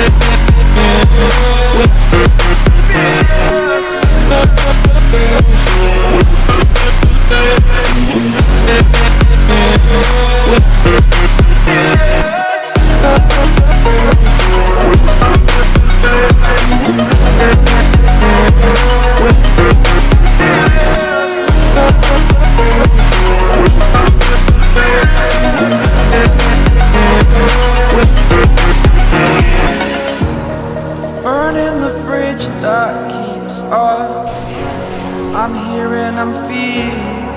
We'll courage that keeps up I'm here and I'm feeling